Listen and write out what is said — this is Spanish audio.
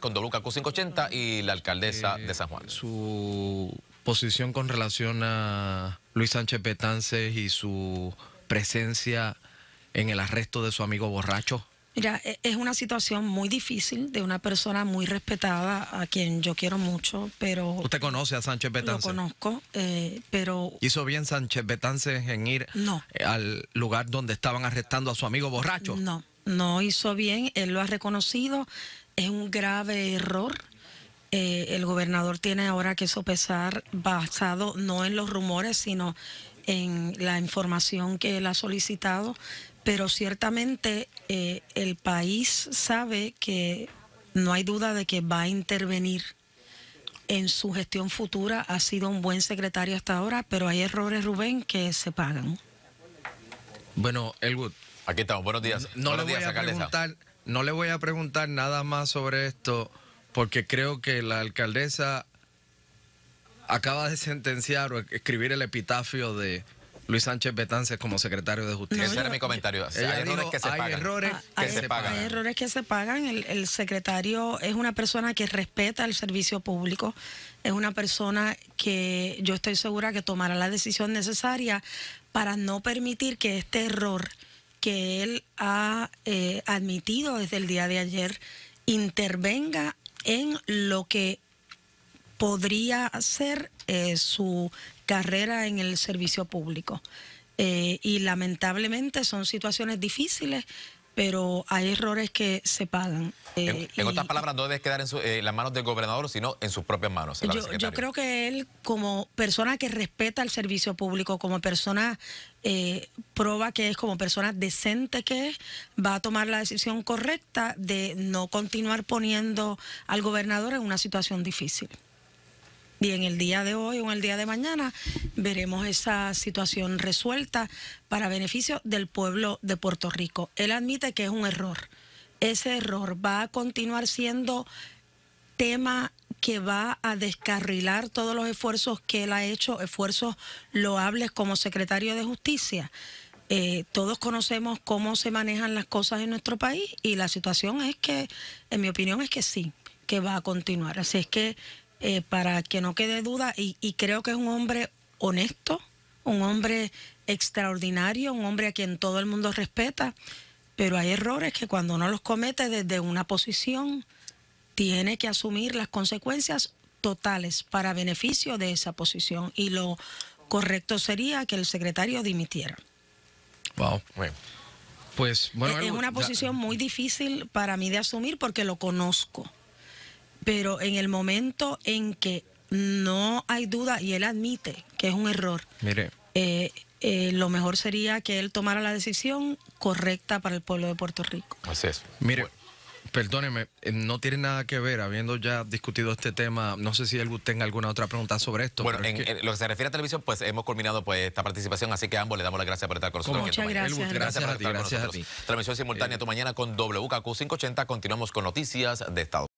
con Doluca Q580 y la alcaldesa Eh, de San Juan. Su posición con relación a Luis Sánchez Betances y su presencia en el arresto de su amigo borracho. Mira, e- es una situación muy difícil de una persona muy respetada a quien yo quiero mucho, pero ¿Usted conoce a Sánchez lo Betances? conozco, eh, pero ¿Hizo bien Sánchez Betances en ir No. al lugar donde estaban arrestando a su amigo borracho? no, no hizo bien, él lo ha reconocido, es un grave error. Eh, el gobernador tiene ahora que sopesar basado no en los rumores, sino en la información que él ha solicitado, pero ciertamente eh, el país sabe que no hay duda de que va a intervenir en su gestión futura. Ha sido un buen secretario hasta ahora, pero hay errores, Rubén, que se pagan. Bueno, Elwood, Aquí estamos, buenos días. no le buenos voy días, a alcaldesa. preguntar, no le voy a preguntar nada más sobre esto, porque creo que la alcaldesa acaba de sentenciar o escribir el epitafio de Luis Sánchez Betances como secretario de Justicia. No, Ese era mi comentario. Hay errores dijo, que se hay pagan. errores Ah, que hay, se pagan. hay errores que se pagan. El, el secretario es una persona que respeta el servicio público, es una persona que yo estoy segura que tomará la decisión necesaria para no permitir que este error que él ha eh, admitido desde el día de ayer intervenga en lo que podría ser eh, su carrera en el servicio público. Eh, y lamentablemente son situaciones difíciles, pero hay errores que se pagan. En, Eh, en y- otras palabras, no debe quedar en, su- eh, las manos del gobernador, sino en sus propias manos. yo, creo que él, como persona que respeta el servicio público, como persona eh, prueba que es, como persona decente que es, va a tomar la decisión correcta de no continuar poniendo al gobernador en una situación difícil. Y en el día de hoy o en el día de mañana veremos esa situación resuelta para beneficio del pueblo de Puerto Rico. Él admite que es un error. Ese error va a continuar siendo tema que va a descarrilar todos los esfuerzos que él ha hecho, esfuerzos loables como secretario de Justicia. Eh, todos conocemos cómo se manejan las cosas en nuestro país y la situación es que, en mi opinión, es que sí, que va a continuar. Así es que, eh, para que no quede duda, y, y creo que es un hombre honesto, un hombre extraordinario, un hombre a quien todo el mundo respeta, pero hay errores que cuando uno los comete desde una posición, tiene que asumir las consecuencias totales para beneficio de esa posición y lo correcto sería que el secretario dimitiera. Wow. Bueno, Pues bueno, es, una ya- posición muy difícil para mí de asumir porque lo conozco, pero en el momento en que no hay duda y él admite que es un error, Mire, eh, eh, lo mejor sería que él tomara la decisión correcta para el pueblo de Puerto Rico. así es. mire, Bueno, perdóneme, eh, no tiene nada que ver, habiendo ya discutido este tema, no sé si Elwood tenga alguna otra pregunta sobre esto. Bueno, es en, que- en lo que se refiere a televisión, pues hemos culminado pues esta participación, así que a ambos le damos las gracias por estar con nosotros. Tu Muchas Mañana. gracias. Elwood, gracias por a ti, estar con gracias a nosotros. ti. Transmisión simultánea tu mañana con WKQ 580. Continuamos con noticias de Estado.